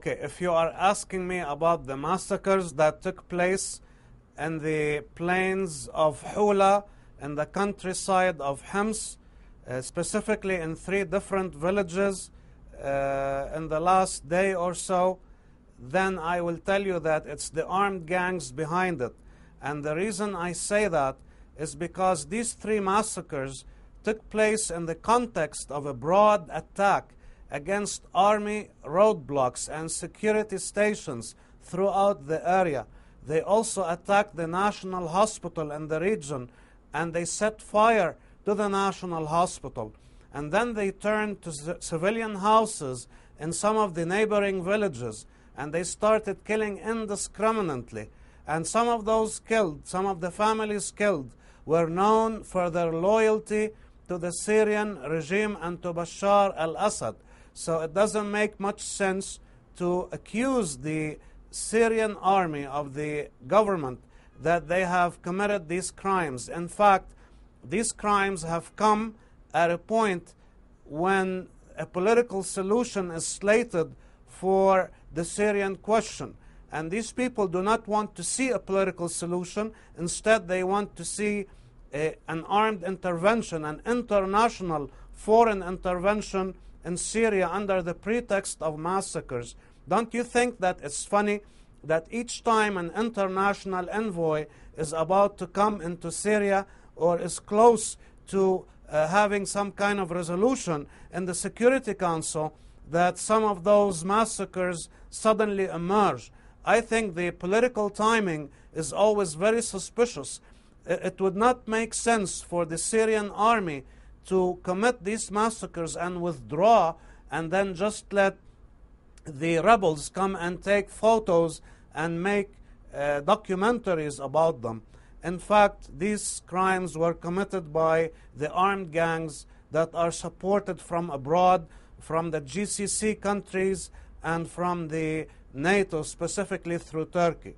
Okay, if you are asking me about the massacres that took place in the plains of Houla in the countryside of Homs, uh, specifically in three different villages uh, in the last day or so, then I will tell you that it's the armed gangs behind it. And the reason I say that is because these three massacres took place in the context of a broad attack against army roadblocks and security stations throughout the area. They also attacked the national hospital in the region and they set fire to the national hospital. And then they turned to c- civilian houses in some of the neighboring villages and they started killing indiscriminately. And some of those killed, some of the families killed, were known for their loyalty to the Syrian regime and to Bashar al Assad. So it doesn't make much sense to accuse the Syrian army of the government that they have committed these crimes. In fact, these crimes have come at a point when a political solution is slated for the Syrian question. And these people do not want to see a political solution. Instead, they want to see a, an armed intervention, an international foreign intervention in Syria under the pretext of massacres. Don't you think that it's funny that each time an international envoy is about to come into Syria or is close to uh, having some kind of resolution in the Security Council, that some of those massacres suddenly emerge? I think the political timing is always very suspicious. It would not make sense for the Syrian army to commit these massacres and withdraw and then just let the rebels come and take photos and make uh, documentaries about them. In fact, these crimes were committed by the armed gangs that are supported from abroad, from the GCC countries, and from the NATO, specifically through Turkey.